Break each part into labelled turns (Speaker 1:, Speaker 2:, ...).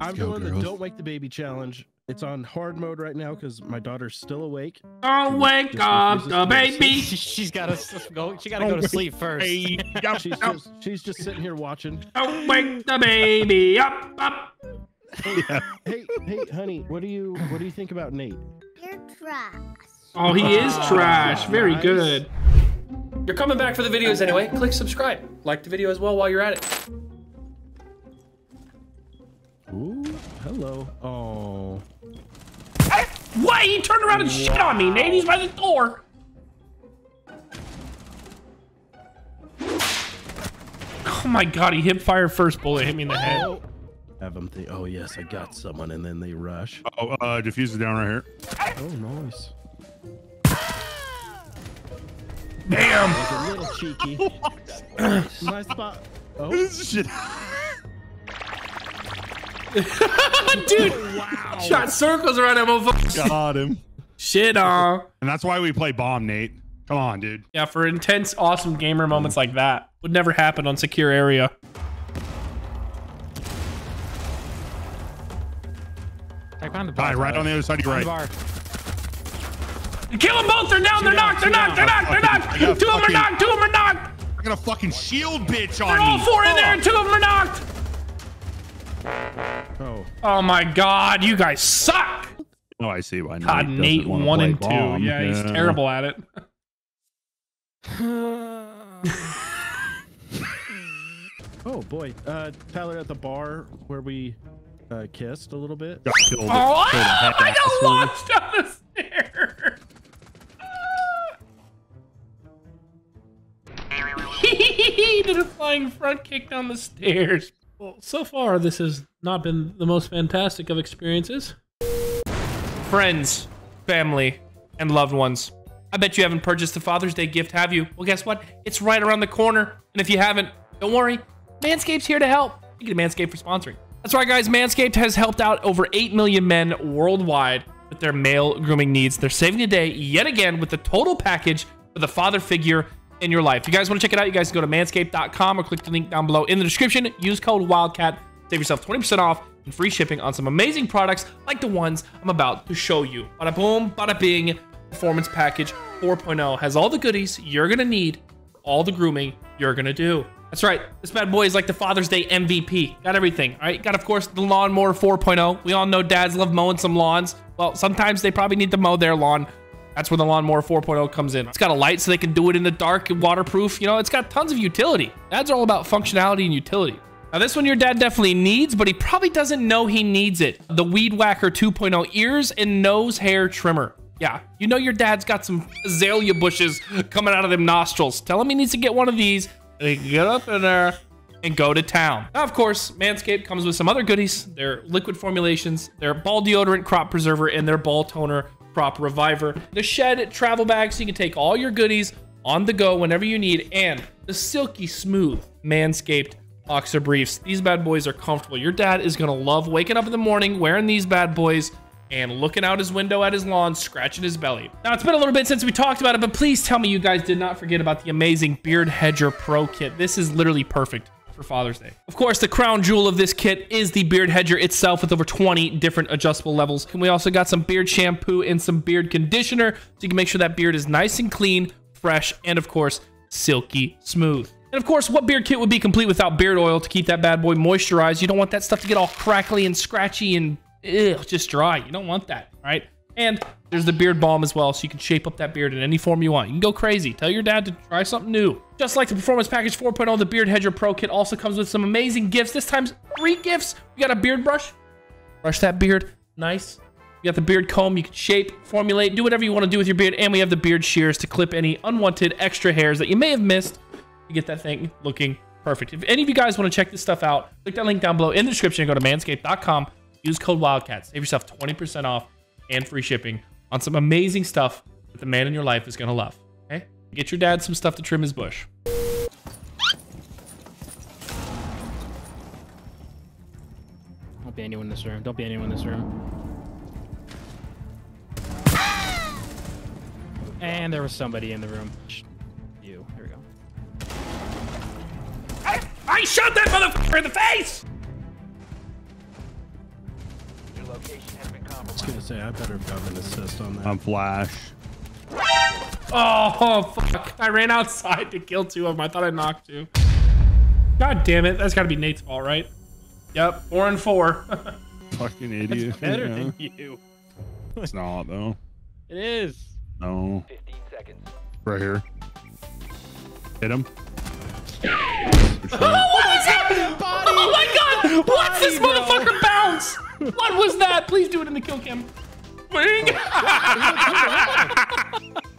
Speaker 1: I'm
Speaker 2: Go,
Speaker 1: doing the don't wake the baby challenge. It's on hard mode right now because my daughter's still awake.
Speaker 3: Don't wake up the
Speaker 1: to go to sleep.
Speaker 3: baby.
Speaker 4: She's got to go. She got to go to sleep first.
Speaker 1: She's just she's just sitting here watching.
Speaker 3: Don't wake the baby up, up.
Speaker 1: Hey, hey, honey, what do you what do you think about Nate?
Speaker 5: You're trash.
Speaker 3: Oh, he is
Speaker 1: Ah,
Speaker 3: trash. Very
Speaker 1: nice.
Speaker 3: good.
Speaker 6: You're coming back for the videos anyway. Click subscribe. Like the video as well while you're at it.
Speaker 1: Hello. Oh,
Speaker 3: Why? He turned around and shit on me. Nate, he's by the door. Oh my god, he hip fire first bullet, hit me in the head.
Speaker 1: oh. Have them think, oh yes, I got someone, and then they rush.
Speaker 2: Oh, uh, defuser down right here.
Speaker 1: Oh, nice.
Speaker 3: Damn.
Speaker 1: Like a little cheeky. nice spot. Oh,
Speaker 2: This is shit.
Speaker 3: Dude, wow. shot circles around that motherfucker.
Speaker 2: Got him.
Speaker 3: Shit on.
Speaker 2: And that's why we play bomb, Nate. Come on, dude.
Speaker 3: Yeah, for intense, awesome gamer moments like that. Would never happen on secure area.
Speaker 4: Right behind the
Speaker 2: All
Speaker 4: bar.
Speaker 2: right, right on the other side of your right.
Speaker 4: Bar.
Speaker 3: Kill them both. They're down. They're knocked. They're knocked. They're knocked. They're knocked. Two of them are knocked. Two of them are knocked.
Speaker 2: I got a fucking shield bitch on
Speaker 3: They're all
Speaker 2: me.
Speaker 3: four in there and two of them are knocked.
Speaker 1: Oh.
Speaker 3: Oh my god, you guys suck.
Speaker 2: Oh, I see why.
Speaker 3: God,
Speaker 2: doesn't
Speaker 3: Nate
Speaker 2: wanna
Speaker 3: one
Speaker 2: play
Speaker 3: and two.
Speaker 2: bomb.
Speaker 3: Yeah, he's terrible at it.
Speaker 1: Oh boy, uh, Tyler at the bar where we uh, kissed a little bit.
Speaker 2: Got killed.
Speaker 3: Oh,
Speaker 2: Killed a head
Speaker 3: I got launched down the stairs. He did a flying front kick down the stairs. Well, so far, this has not been the most fantastic of experiences. Friends, family, and loved ones. I bet you haven't purchased a Father's Day gift, have you? Well, guess what? It's right around the corner. And if you haven't, don't worry. Manscaped's here to help. Thank you to Manscaped for sponsoring. That's right, guys. Manscaped has helped out over 8 million men worldwide with their male grooming needs. They're saving the day yet again with the total package for the father figure in your life. If you guys want to check it out, you guys can go to manscaped.com or click the link down below in the description. Use code WILDCAT. Save yourself 20% off and free shipping on some amazing products like the ones I'm about to show you. Bada boom, bada bing. Performance Package 4.0 has all the goodies you're going to need for all the grooming you're going to do. That's right. This bad boy is like the Father's Day MVP. Got everything. All right. Got, of course, the Lawnmower 4.0. We all know dads love mowing some lawns. Well, sometimes they probably need to mow their lawn. That's where the Lawnmower 4.0 comes in. It's got a light so they can do it in the dark and waterproof. You know, it's got tons of utility. Dads are all about functionality and utility. Now, this one your dad definitely needs, but he probably doesn't know he needs it. The Weed Whacker 2.0 ears and nose hair trimmer. Yeah, you know your dad's got some azalea bushes coming out of them nostrils. Tell him he needs to get one of these. Get up in there and go to town. Now, of course, Manscaped comes with some other goodies. Their liquid formulations, their ball deodorant crop preserver, and their ball toner crop reviver. The shed travel bag so you can take all your goodies on the go whenever you need, and the silky smooth Manscaped boxer briefs. These bad boys are comfortable. Your dad is gonna love waking up in the morning wearing these bad boys and looking out his window at his lawn, scratching his belly. Now, it's been a little bit since we talked about it, but please tell me you guys did not forget about the amazing Beard Hedger Pro Kit. This is literally perfect for Father's Day. Of course, the crown jewel of this kit is the Beard Hedger itself with over 20 different adjustable levels. And we also got some beard shampoo and some beard conditioner so you can make sure that beard is nice and clean, fresh, and of course, silky smooth. And of course, what beard kit would be complete without beard oil to keep that bad boy moisturized? You don't want that stuff to get all crackly and scratchy and ugh, just dry. You don't want that, right? And there's the beard balm as well, so you can shape up that beard in any form you want. You can go crazy. Tell your dad to try something new. Just like the Performance Package 4.0, the Beard Hedger Pro Kit also comes with some amazing gifts. This time, three gifts. We got a beard brush. Brush that beard. Nice. We got the beard comb. You can shape, formulate, do whatever you want to do with your beard. And we have the beard shears to clip any unwanted extra hairs that you may have missed to get that thing looking perfect. If any of you guys want to check this stuff out, click that link down below in the description go to manscaped.com. Use code WILDCAT. Save yourself 20% off and free shipping on some amazing stuff that the man in your life is going to love. Okay? Get your dad some stuff to trim his bush.
Speaker 4: Don't be anyone in this room. Don't be anyone in this room. And there was somebody in the room. You. Here we go.
Speaker 3: I, I shot that motherfucker in the face!
Speaker 1: Say I better have gotten an assist on that.
Speaker 2: I'm flash.
Speaker 3: Oh, fuck. I ran outside to kill two of them. I thought I knocked two. God damn it. That's got to be Nate's fault, right? Yep. Four and four.
Speaker 2: Fucking idiot.
Speaker 4: Better
Speaker 2: Yeah.
Speaker 4: than you.
Speaker 2: It's not though.
Speaker 4: It is.
Speaker 2: No. 15 seconds. Right here. Hit him.
Speaker 3: oh my god! What's this motherfucker bounce? What was that? Please do it in the kill cam. Bing! Oh.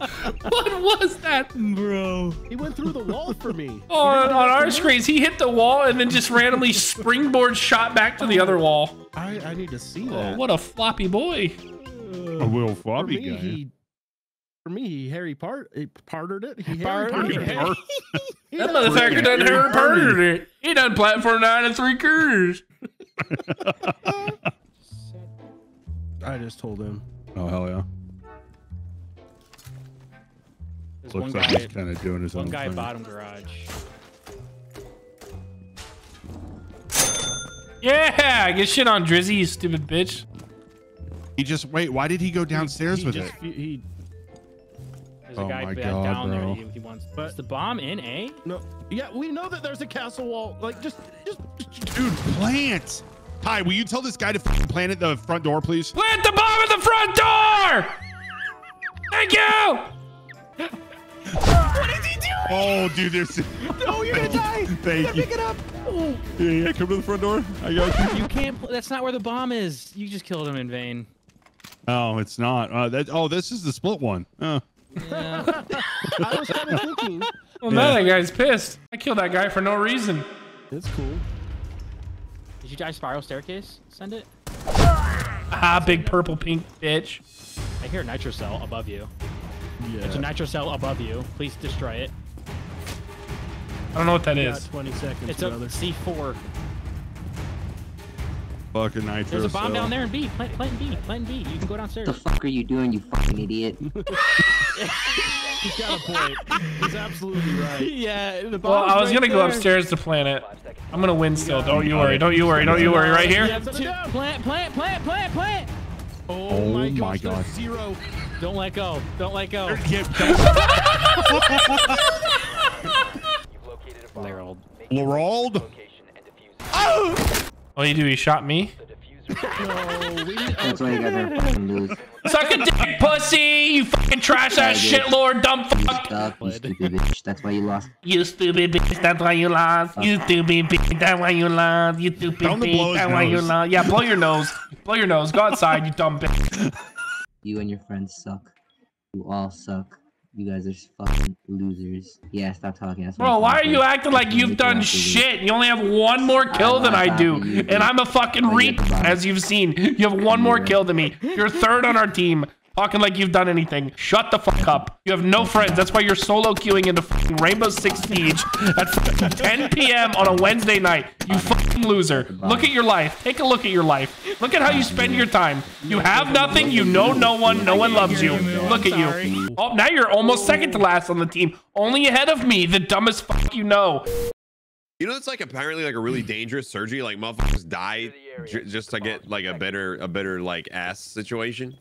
Speaker 3: what was that?
Speaker 1: Bro, he went through the wall for me.
Speaker 3: Oh, on, on our screens, he hit the wall and then just randomly springboard shot back to the other oh. wall.
Speaker 1: I, I need to see
Speaker 3: Oh,
Speaker 1: that.
Speaker 3: what a floppy boy.
Speaker 2: A little
Speaker 1: for
Speaker 2: floppy
Speaker 1: me,
Speaker 2: guy.
Speaker 1: he for me, he Harry part he parted it. He Harry
Speaker 4: Parted
Speaker 1: parted
Speaker 4: it.
Speaker 1: it.
Speaker 3: That
Speaker 1: done
Speaker 3: motherfucker done
Speaker 1: Harry
Speaker 3: her
Speaker 1: parted
Speaker 3: partnered it. He done platform nine and three quarters.
Speaker 1: I just told him.
Speaker 2: Oh hell yeah.
Speaker 4: There's
Speaker 2: Looks
Speaker 4: one
Speaker 2: like
Speaker 4: guy.
Speaker 2: he's kind of doing his
Speaker 4: One
Speaker 2: own One
Speaker 4: guy
Speaker 2: thing.
Speaker 4: bottom garage.
Speaker 3: Yeah, get shit on Drizzy, you stupid bitch.
Speaker 2: He just wait. Why did he go downstairs
Speaker 1: he
Speaker 2: with
Speaker 1: just,
Speaker 2: it?
Speaker 1: He, he
Speaker 4: There's
Speaker 2: Oh
Speaker 4: a guy
Speaker 2: my God,
Speaker 4: down
Speaker 2: bro.
Speaker 4: there. He, he wants.
Speaker 1: But-
Speaker 4: is the bomb in A?
Speaker 1: no. Yeah, we know that there's a castle wall. Like just just.
Speaker 2: Dude, plant. Ty, will you tell this guy to plant at the front door, please?
Speaker 3: Plant the bomb at the front door! Thank you! what is he doing?
Speaker 2: Oh, dude, there's.
Speaker 1: no, you're gonna die.
Speaker 2: Thank you.
Speaker 1: Pick it up. Oh.
Speaker 2: Yeah, yeah, come to the front door. I got you.
Speaker 4: You can't. Pl- that's not where the bomb is. You just killed him in vain.
Speaker 2: Oh, it's not. Uh, that. Oh, this is the split one. Uh,
Speaker 4: Yeah.
Speaker 1: I was kind of thinking.
Speaker 3: Well, now that guy's pissed. I killed that guy for no reason.
Speaker 1: It's cool.
Speaker 4: Did you die spiral staircase? Send it.
Speaker 3: Ah, big purple pink bitch.
Speaker 4: I hear a nitro cell above you. There's a
Speaker 1: Yeah.
Speaker 4: nitro cell above you. Please destroy it.
Speaker 3: I don't know what that
Speaker 1: Got
Speaker 3: is.
Speaker 1: 20 seconds,
Speaker 4: It's a
Speaker 1: brother.
Speaker 4: C4.
Speaker 2: fucking nitro.
Speaker 4: There's a bomb
Speaker 2: cell.
Speaker 4: down there in B. Plant, plant B. Plant B. You can go downstairs.
Speaker 5: What the fuck are you doing, you fucking idiot?
Speaker 1: He's got a point. He's absolutely right.
Speaker 4: yeah, the
Speaker 3: Well, I was gonna go upstairs to plant it. I'm gonna win still. Don't you worry. Don't you worry. Don't you worry. Right here.
Speaker 4: plant, plant, plant, plant, plant.
Speaker 1: Oh,
Speaker 2: Oh
Speaker 1: my,
Speaker 2: my
Speaker 1: gosh, there's
Speaker 2: God.
Speaker 1: Zero.
Speaker 4: Don't let go. Don't let go.
Speaker 2: Yeah,
Speaker 4: Larold.
Speaker 2: Larold?
Speaker 3: What do you do? He shot me.
Speaker 1: No, we.
Speaker 5: That's why you guys are fucking lose.
Speaker 3: Suck a dick, pussy! You fucking trash ass
Speaker 5: Yeah,
Speaker 3: shitlord, dumb
Speaker 5: You
Speaker 3: fuck!
Speaker 5: suck, you stupid bitch. That's why you lost.
Speaker 3: You stupid bitch, that's why you lost. You stupid bitch, that's why you lost. You stupid
Speaker 2: Tell him to blow
Speaker 3: bitch,
Speaker 2: his
Speaker 3: that's why you lost. Yeah, blow your nose. Blow your nose. Go outside, you dumb bitch.
Speaker 5: You and your friends suck. You all suck. You guys are fucking losers. Yeah, stop talking. That's
Speaker 3: Bro, why are you acting like you've done
Speaker 5: you after you.
Speaker 3: shit? You only have one more kill than I do. And I'm a fucking reap, as you've seen. You have one more kill than me. You're third on our team. Talking like you've done anything. Shut the fuck up. You have no friends. That's why you're solo queuing into fucking Rainbow Six Siege at 10 p.m. on a Wednesday night. You fucking loser. Look at your life. Take a look at your life. Look at how you spend your time. You have nothing. You know no one. No one loves you. Look at you. Oh, now you're almost second to last on the team. Only ahead of me, the dumbest fuck you know.
Speaker 7: You know, it's like apparently like a really dangerous surgery. Like motherfuckers die j- just to get like a better, a better like ass situation.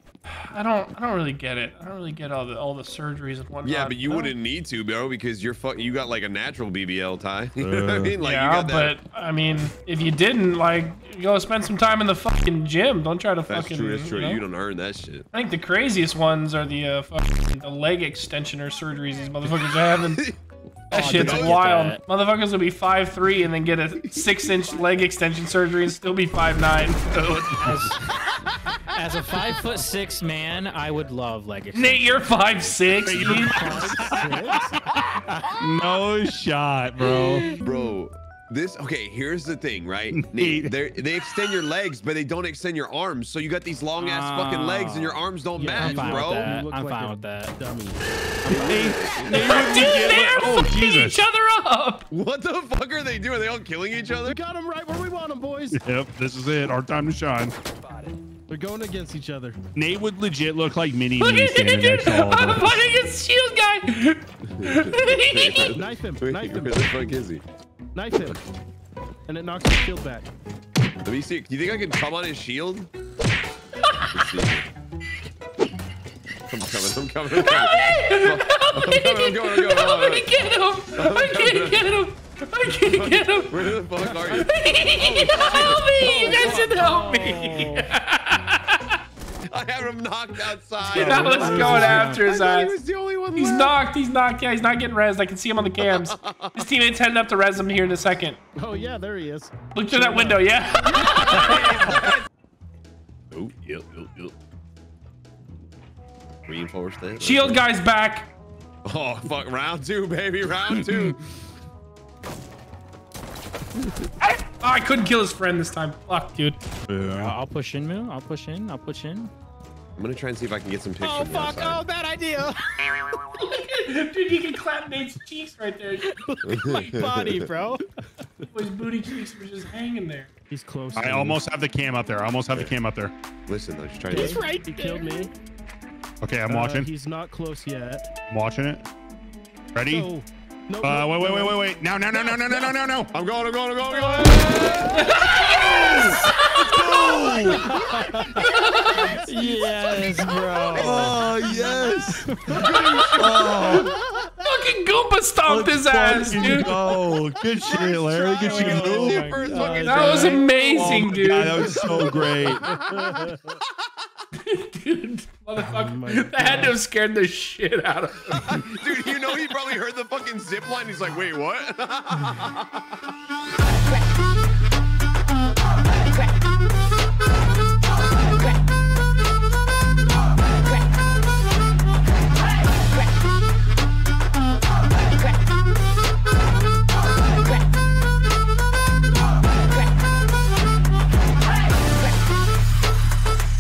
Speaker 3: I don't I don't really get it. I don't really get all the all the surgeries and whatnot.
Speaker 7: Yeah, but you wouldn't need to, bro, because you're fuck. You got like a natural BBL tie. You know what I mean? Like
Speaker 3: yeah,
Speaker 7: you got that.
Speaker 3: but I mean, if you didn't, like, go spend some time in the fucking gym. Don't try to
Speaker 7: that's
Speaker 3: fucking.
Speaker 7: true. That's true.
Speaker 3: You, know?
Speaker 7: You don't earn that shit.
Speaker 3: I think the craziest ones are the uh, fucking the leg extensioner surgeries these motherfuckers are having. That
Speaker 4: Oh,
Speaker 3: shit's wild.
Speaker 4: that.
Speaker 3: Motherfuckers will be 5'3 and then get a 6 inch leg extension surgery and still be 5'9.
Speaker 4: As a five foot six man, I would love leg extension.
Speaker 3: Nate, you're 5'6.
Speaker 2: no shot, bro.
Speaker 7: Bro, this okay. Here's the thing, right?
Speaker 2: Nate.
Speaker 7: They they extend your legs, but they don't extend your arms. So you got these long ass fucking legs, and your oh. arms don't
Speaker 1: Yeah,
Speaker 4: I'm
Speaker 7: match, bro.
Speaker 4: with that.
Speaker 1: You look
Speaker 4: I'm
Speaker 1: like
Speaker 4: fine
Speaker 1: a
Speaker 4: with that.
Speaker 1: Dummy.
Speaker 3: Dude, they're
Speaker 2: Oh,
Speaker 3: fucking
Speaker 2: Jesus.
Speaker 3: each other up.
Speaker 7: What the fuck are they doing? Are they all killing each other?
Speaker 1: We got him right where we want him, boys.
Speaker 2: Yep, this is it. Our time to shine.
Speaker 1: They're going against each other.
Speaker 2: Nate would legit look like Mini
Speaker 3: Look
Speaker 2: Me
Speaker 3: at
Speaker 2: standing
Speaker 3: it,
Speaker 2: next
Speaker 3: dude.
Speaker 2: to all
Speaker 3: I'm fighting against Shield guy.
Speaker 1: Knife him.
Speaker 7: Wait,
Speaker 1: Knife
Speaker 7: where
Speaker 1: him.
Speaker 7: the fuck is he?
Speaker 1: Knife him. And it knocks his shield back.
Speaker 7: Let me see. Do you think I can come on his shield? Let's see. I'm coming. I'm coming. I'm coming. I'm coming. I'm going. I'm going.
Speaker 3: Help me get him! I can't get him! I can't get him!
Speaker 7: Where the fuck are you?
Speaker 3: help me! Oh, you guys should help me! Oh.
Speaker 7: I have him knocked outside.
Speaker 3: I was going after his
Speaker 7: thought he was the only one
Speaker 3: He's
Speaker 7: left.
Speaker 3: knocked. He's knocked. Yeah, he's not getting rezzed. I can see him on the cams. His teammate's heading up to res him here in a second.
Speaker 1: Oh yeah, there he is.
Speaker 3: Look through that window, yeah?
Speaker 7: Oh, yep, yep, yep. Reinforce that.
Speaker 3: Shield guy's back.
Speaker 7: Oh, fuck. Round two, baby. Round two.
Speaker 3: Oh, I couldn't kill his friend this time. Fuck, dude.
Speaker 4: I'll, I'll push in, Moo. I'll push in. I'll push in.
Speaker 7: I'm gonna try and see if I can get some pictures.
Speaker 4: Oh fuck! Oh, bad idea.
Speaker 3: dude, you can clap Nate's cheeks right there.
Speaker 4: My body, bro.
Speaker 3: His booty cheeks were just hanging there.
Speaker 1: He's close.
Speaker 2: I
Speaker 1: to me.
Speaker 2: almost have the cam up there. I almost have the cam up there.
Speaker 7: Listen, I was trying to.
Speaker 4: He's right
Speaker 1: He
Speaker 4: there.
Speaker 1: killed me.
Speaker 2: Okay, I'm
Speaker 1: Uh,
Speaker 2: watching.
Speaker 1: he's not close yet.
Speaker 2: I'm watching it. Ready?
Speaker 1: No. No.
Speaker 2: Uh,
Speaker 1: no,
Speaker 2: wait, wait, wait, wait, wait. Now, now, no, no, no, no, no, no, no.
Speaker 7: I'm going. I'm going. I'm going. I'm going.
Speaker 4: Yes, bro.
Speaker 2: Oh yes.
Speaker 3: Fucking Goomba stomped his ass, dude.
Speaker 2: Oh, good shit, Larry. Good shit.
Speaker 7: That's
Speaker 4: Oh
Speaker 7: your
Speaker 4: my
Speaker 7: first
Speaker 4: God.
Speaker 7: fucking
Speaker 3: That was
Speaker 7: try.
Speaker 3: amazing, dude.
Speaker 2: God, that was so great.
Speaker 3: dude,
Speaker 1: Oh
Speaker 3: motherfucker.
Speaker 1: my
Speaker 3: that had to have scared the shit out of him.
Speaker 7: Dude, you know he probably heard the fucking zip line. He's like, wait, what?